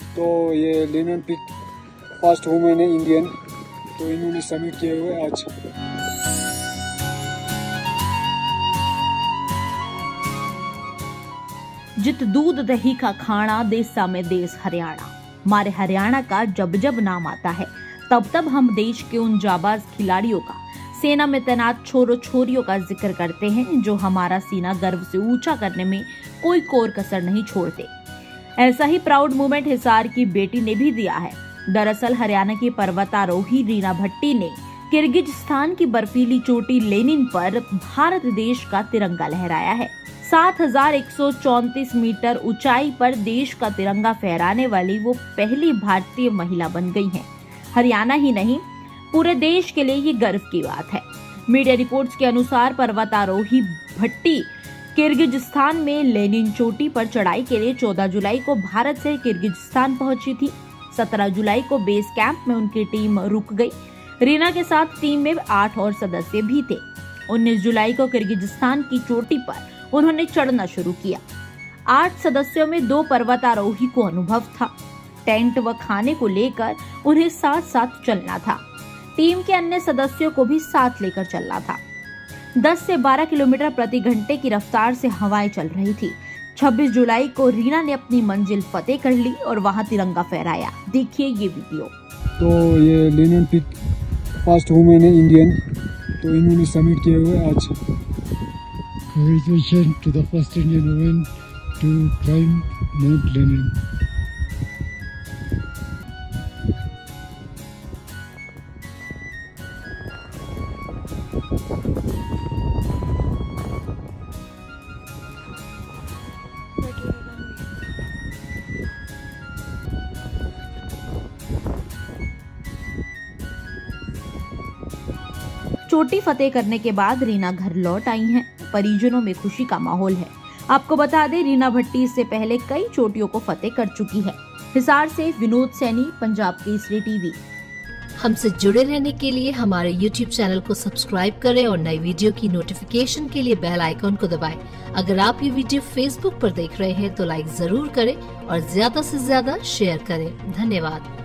तो ये Lennon pick first women है इंडियन तो इन्होंने सबमिट किए हुए आज। जित दूध दही का खाना देसा में देश हरियाणा। हमारे हरियाणा का जब जब नाम आता है, तब तब हम देश के उन जाबाज खिलाड़ियों का, सेना में तैनात छोरों छोरियों का ज़िक्र करते हैं, जो हमारा सीना गर्व से ऊँचा करने में कोई कोर कसर नहीं छोड़ते। ऐसा ही प्राउड मोमेंट हिसार की बेटी ने भी दिया है। दरअसल हरियाणा की पर्वतारोही रीना भट्टी ने किर्गिजस्तान की बर्फीली चोटी लेनिन पर भारत देश का तिरंगा लहराया है। 7,134 मीटर ऊंचाई पर देश का तिरंगा फहराने वाली वो पहली भारतीय महिला बन गई हैं। हरियाणा ही नहीं पूरे देश के लिए ये गर्व की बात है। मीडिया रिपोर्ट्स के अनुसार पर्वतारोही भट्टी किर्गिजस्तान में लेनिन चोटी पर चढ़ाई के लिए 14 जुलाई को भारत से किर्गिजस्तान पहुँची थी। 17 जुलाई को बेस कैंप में उनकी टीम रुक गई। रीना के साथ टीम में आठ और सदस्य भी थे। 19 जुलाई को किर्गिजस्तान की चोटी पर उन्होंने चढ़ना शुरू किया। आठ सदस्यों में दो पर्वतारोही को अनुभव था। टेंट व खाने को लेकर उन्हें साथ साथ चलना था। टीम के अन्य सदस्यों को भी साथ लेकर चलना था। 10 से 12 किलोमीटर प्रति घंटे की रफ्तार से हवाएँ चल रही थी। 26 जुलाई को रीना ने अपनी मंजिल फतेह कर ली और वहाँ तिरंगा फहराया। देखिए ये वीडियो। तो ये लेनन पिक फ़र्स्ट वुमेन है इंडियन। तो इन्होंने सबमिट किए हुए आज। Congratulations to the first Indian woman to climb Mount Lenin. चोटी फतेह करने के बाद रीना घर लौट आई हैं। परिजनों में खुशी का माहौल है। आपको बता दें, रीना भट्टी इससे पहले कई चोटियों को फतेह कर चुकी है। हिसार से विनोद सैनी, पंजाब केसरी टीवी। हमसे जुड़े रहने के लिए हमारे YouTube चैनल को सब्सक्राइब करें और नई वीडियो की नोटिफिकेशन के लिए बेल आइकॉन को दबाएँ। अगर आप ये वीडियो Facebook पर देख रहे हैं तो लाइक ज़रूर करें और ज़्यादा से ज़्यादा शेयर करें। धन्यवाद।